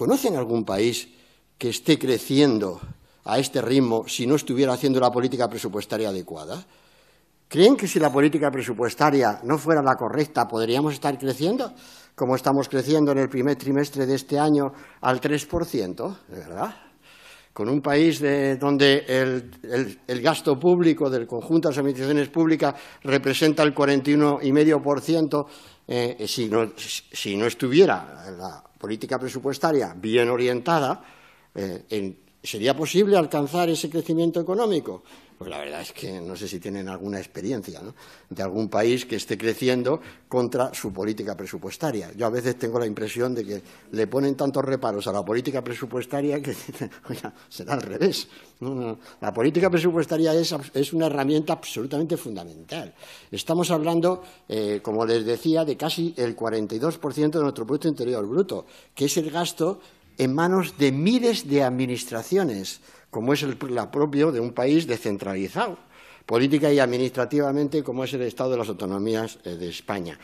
¿conocen algún país que esté creciendo a este ritmo si no estuviera haciendo la política presupuestaria adecuada? ¿Creen que si la política presupuestaria no fuera la correcta podríamos estar creciendo como estamos creciendo en el primer trimestre de este año al 3%? ¿De verdad? Con un país donde el, gasto público del conjunto de las administraciones públicas representa el 41,5%, eh, si, no, si no estuviera la política presupuestaria bien orientada, eh, ¿sería posible alcanzar ese crecimiento económico? Pues la verdad es que no sé si tienen alguna experiencia de algún país que esté creciendo contra su política presupuestaria. Yo a veces tengo la impresión de que le ponen tantos reparos a la política presupuestaria que será al revés. La política presupuestaria es, una herramienta absolutamente fundamental. Estamos hablando, eh, como les decía, de casi el 42% de nuestro Producto Interior Bruto, que es el gasto en manos de miles de administraciones como es el propio de un país descentralizado, política y administrativamente, como es el Estado de las Autonomías eh, de España.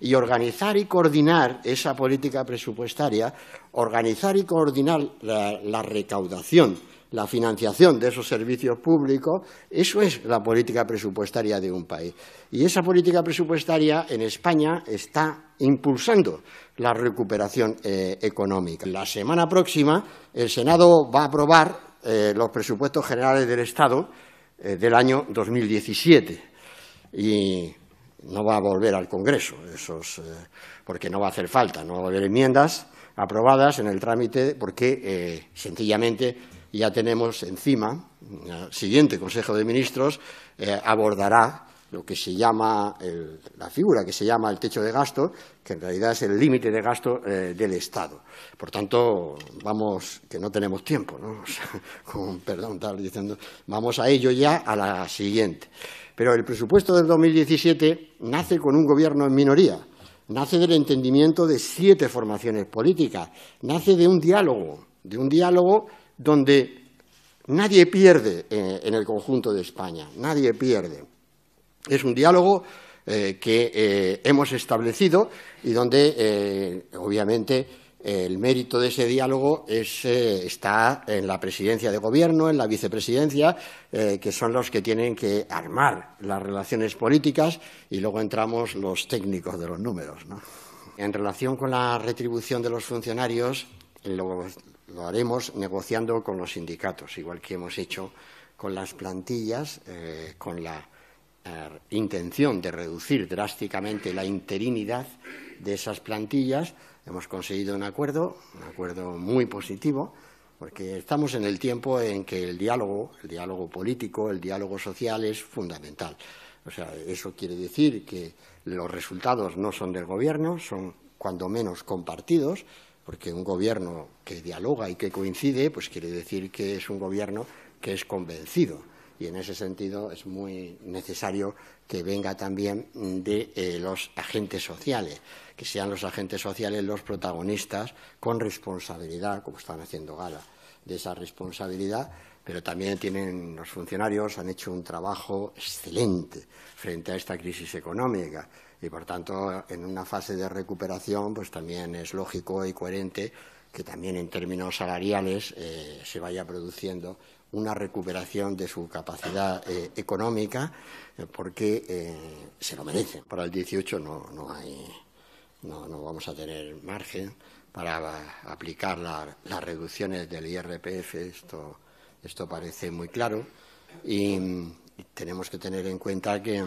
Y organizar y coordinar esa política presupuestaria, organizar y coordinar la, recaudación, la financiación de esos servicios públicos, eso es la política presupuestaria de un país. Y esa política presupuestaria en España está impulsando la recuperación eh, económica. La semana próxima el Senado va a aprobar eh, los presupuestos generales del Estado eh, del año 2017 y no va a volver al Congreso, eh, porque no va a hacer falta, no va a haber enmiendas aprobadas en el trámite porque sencillamente ya tenemos encima, el siguiente Consejo de Ministros abordará lo que se llama la figura que se llama el techo de gasto, que en realidad es el límite de gasto eh, del Estado. Por tanto, vamos, que no tenemos tiempo, ¿no? con, perdón, estaba diciendo, vamos a ello ya a la siguiente. Pero el presupuesto del 2017 nace con un gobierno en minoría, nace del entendimiento de siete formaciones políticas, nace de un diálogo, de un diálogo donde nadie pierde eh, en el conjunto de España, nadie pierde. Es un diálogo eh, que eh, hemos establecido y donde, eh, obviamente, el mérito de ese diálogo está en la presidencia de gobierno, en la vicepresidencia, que son los que tienen que armar las relaciones políticas y luego entramos los técnicos de los números. En relación con la retribución de los funcionarios, lo haremos negociando con los sindicatos, igual que hemos hecho con las plantillas, con la intención de reducir drásticamente la interinidad de esas plantillas, hemos conseguido un acuerdo, un acuerdo muy positivo, porque estamos en el tiempo en que el diálogo, el diálogo político, el diálogo social es fundamental. O sea, eso quiere decir que los resultados no son del gobierno, son cuando menos compartidos, porque un gobierno que dialoga y que coincide, pues quiere decir que es un gobierno que es convencido y en ese sentido es muy necesario que venga también de eh, los agentes sociales, que sean los agentes sociales los protagonistas con responsabilidad, como están haciendo gala de esa responsabilidad, pero también tienen los funcionarios han hecho un trabajo excelente frente a esta crisis económica y por tanto en una fase de recuperación pues también es lógico y coherente que también en términos salariales eh, se vaya produciendo una recuperación de su capacidad eh, económica eh, porque eh, se lo merecen. Para el 18 no, no, hay, no, no vamos a tener margen para aplicar las reducciones del IRPF. Esto, esto parece muy claro. Y, tenemos que tener en cuenta que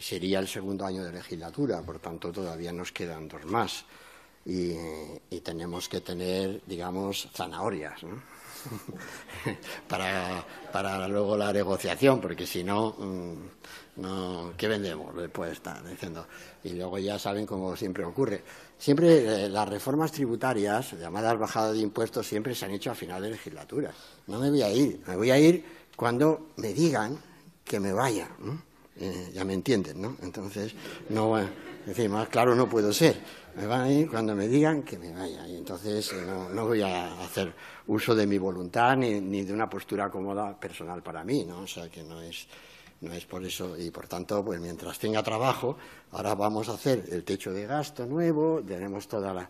sería el segundo año de legislatura, por tanto todavía nos quedan dos más. Y, y tenemos que tener, digamos, zanahorias. ¿no? para, para luego la negociación, porque si no, mm, no ¿qué vendemos? Después estar diciendo. Y luego ya saben cómo siempre ocurre. Siempre eh, las reformas tributarias, llamadas bajadas de impuestos, siempre se han hecho a final de legislatura. No me voy a ir, me voy a ir cuando me digan que me vaya. Eh, ya me entienden, ¿no? Entonces, no, es decir, más claro no puedo ser. Me van a ir cuando me digan que me vaya. Y entonces eh, no, voy a hacer uso de mi voluntad ni, de una postura cómoda personal para mí, ¿no? O sea, que no es, no es por eso. Y por tanto, pues mientras tenga trabajo, ahora vamos a hacer el techo de gasto nuevo, tenemos toda la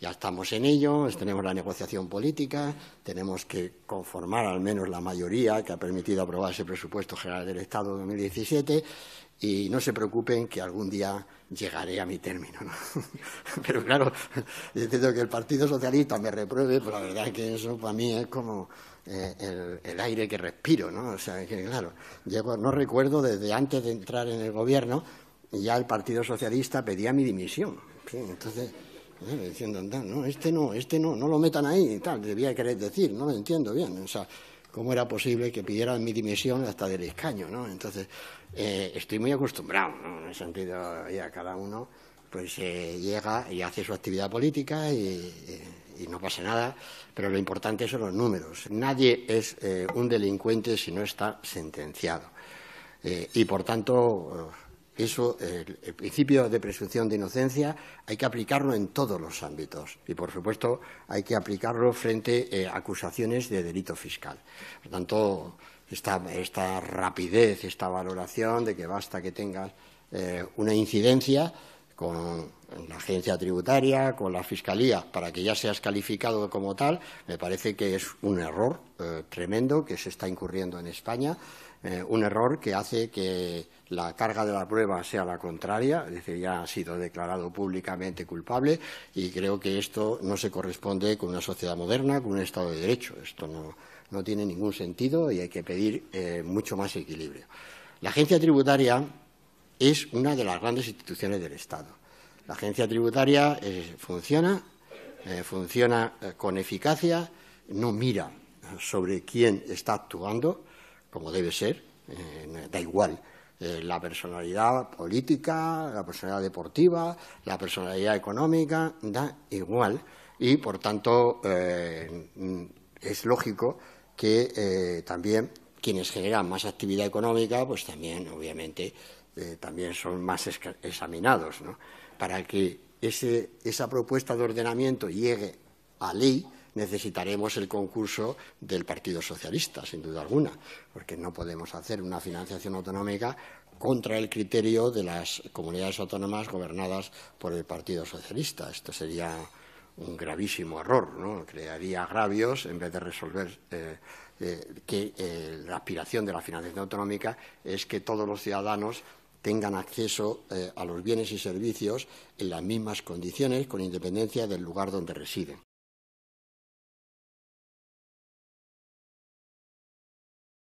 Ya estamos en ello, tenemos la negociación política, tenemos que conformar al menos la mayoría que ha permitido aprobar ese presupuesto general del Estado 2017 y no se preocupen que algún día llegaré a mi término. Pero claro, entiendo que el Partido Socialista me repruebe, pero la verdad es que eso para mí es como eh, el, aire que respiro, ¿no? O sea, claro, no recuerdo desde antes de entrar en el gobierno, ya el Partido Socialista pedía mi dimisión. entonces, diciendo, no, este no, este no, no lo metan ahí y tal, debía querer decir, no lo entiendo bien. O sea, cómo era posible que pidieran mi dimisión hasta del escaño, ¿no? Entonces, eh, estoy muy acostumbrado, ¿no? En el sentido, ya cada uno pues eh, llega y hace su actividad política y, no pasa nada, pero lo importante son los números. Nadie es eh, un delincuente si no está sentenciado. y, por tanto, eso, el, principio de presunción de inocencia hay que aplicarlo en todos los ámbitos y, por supuesto, hay que aplicarlo frente a acusaciones de delito fiscal. Por tanto, esta, rapidez, esta valoración de que basta que tengas eh, una incidencia con la agencia tributaria, con la fiscalía, para que ya seas calificado como tal, me parece que es un error eh, tremendo que se está incurriendo en España eh, un error que hace que la carga de la prueba sea la contraria, es decir, ya ha sido declarado públicamente culpable y creo que esto no se corresponde con una sociedad moderna, con un Estado de Derecho. Esto no, tiene ningún sentido y hay que pedir eh, mucho más equilibrio. La agencia tributaria es una de las grandes instituciones del Estado. La agencia tributaria eh, funciona, funciona con eficacia, no mira sobre quién está actuando, como debe ser, eh, da igual eh, la personalidad política, la personalidad deportiva, la personalidad económica, da igual y, por tanto, eh, es lógico que también quienes generan más actividad económica, pues también, obviamente, también son más examinados, ¿no? Para que esa propuesta de ordenamiento llegue a ley, necesitaremos el concurso del Partido Socialista, sin duda alguna, porque no podemos hacer una financiación autonómica contra el criterio de las comunidades autónomas gobernadas por el Partido Socialista. Esto sería un gravísimo error, ¿no? crearía agravios en vez de resolver eh, eh, que eh, la aspiración de la financiación autonómica es que todos los ciudadanos tengan acceso a los bienes y servicios en las mismas condiciones, con independencia del lugar donde residen.